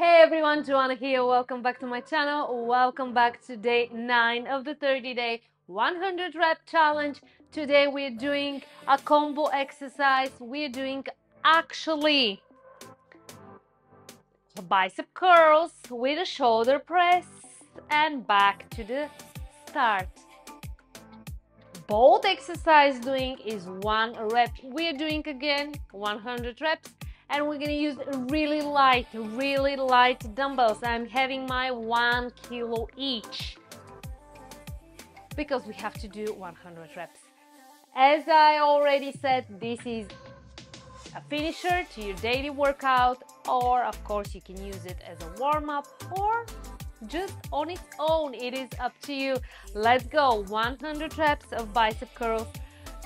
Hey everyone, Joana here. Welcome back to my channel. Welcome back to day 9 of the 30 day 100 rep challenge. Today we're doing a combo exercise. We're doing actually bicep curls with a shoulder press and back to the start. Both exercise doing is one rep. We're doing again 100 reps and we're gonna use really light, really light dumbbells. I'm having my one kilo each because we have to do 100 reps. As I already said, this is a finisher to your daily workout, or of course, you can use it as a warm up or just on its own. It is up to you. Let's go 100 reps of bicep curls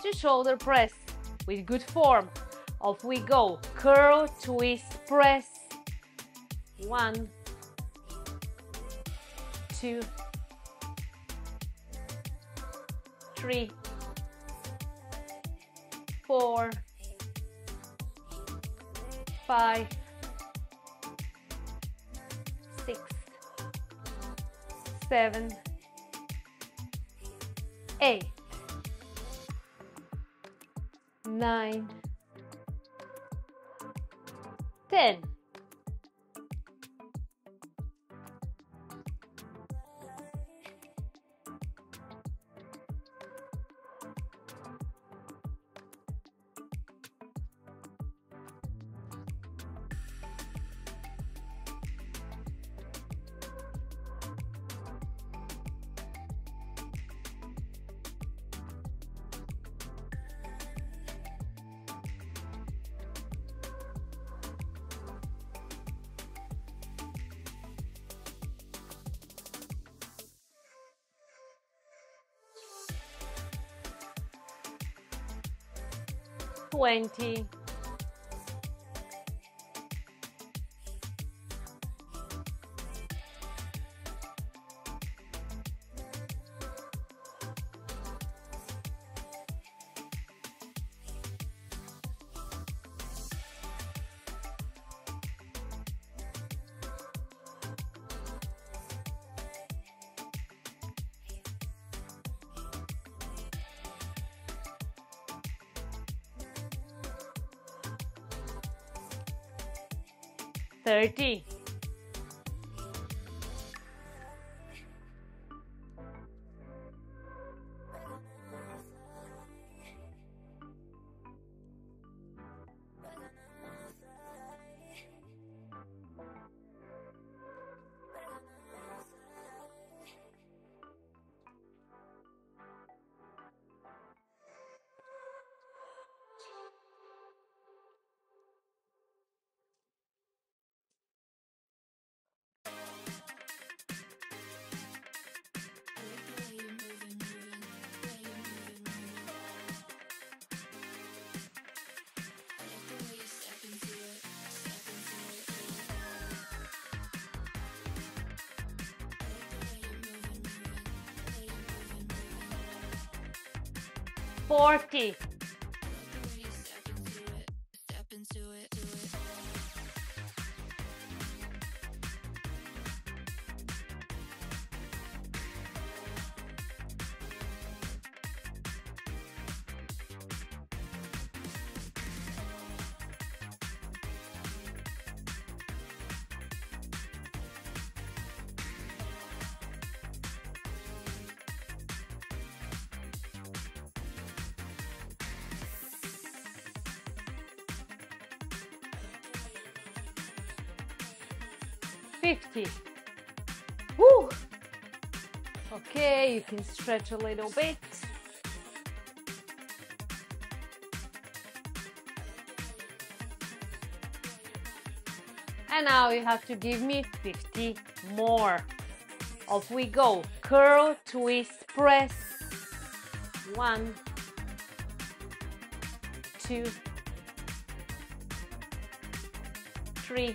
to shoulder press with good form. Off we go. Curl, twist, press. One, two, three, four, five, six, seven, eight, nine, in. 20 Thirty. Forty. Fifty. Woo! Okay, you can stretch a little bit. And now you have to give me 50 more. Off we go. Curl, twist, press. One, two, three,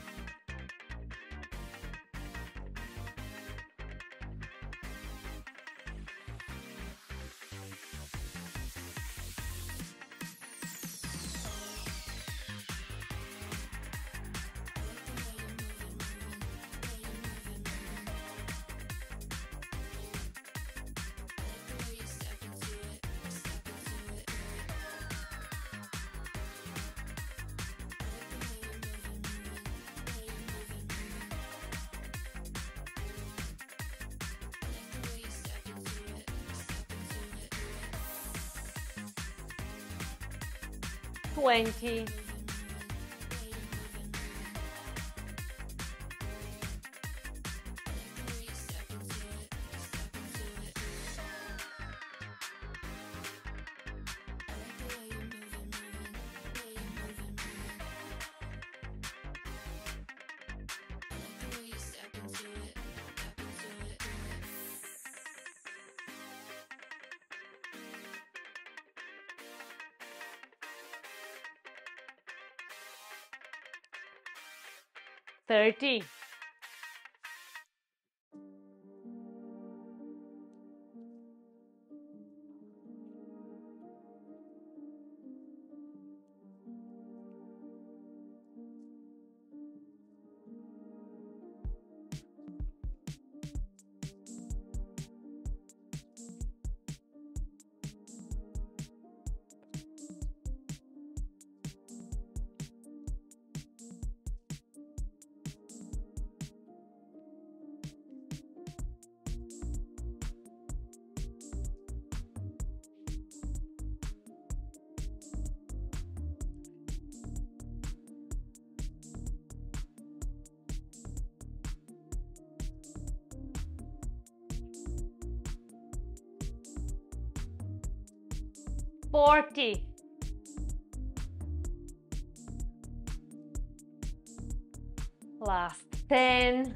Twenty. Thirty. Forty. Last ten,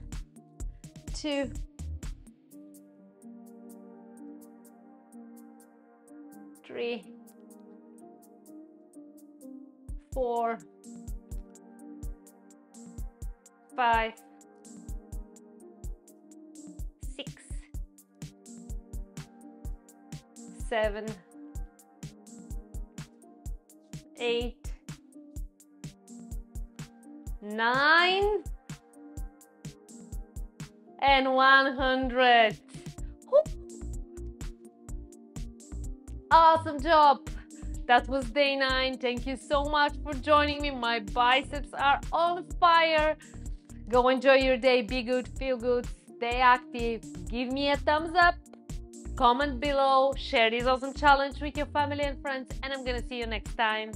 two, three, four, five, six, seven, eight, nine, and 100. Woo. Awesome job. That was day nine. Thank you so much for joining me. My biceps are on fire. Go enjoy your day. Be good, feel good, stay active. Give me a thumbs up. Comment below. Share this awesome challenge with your family and friends. And I'm to see you next time.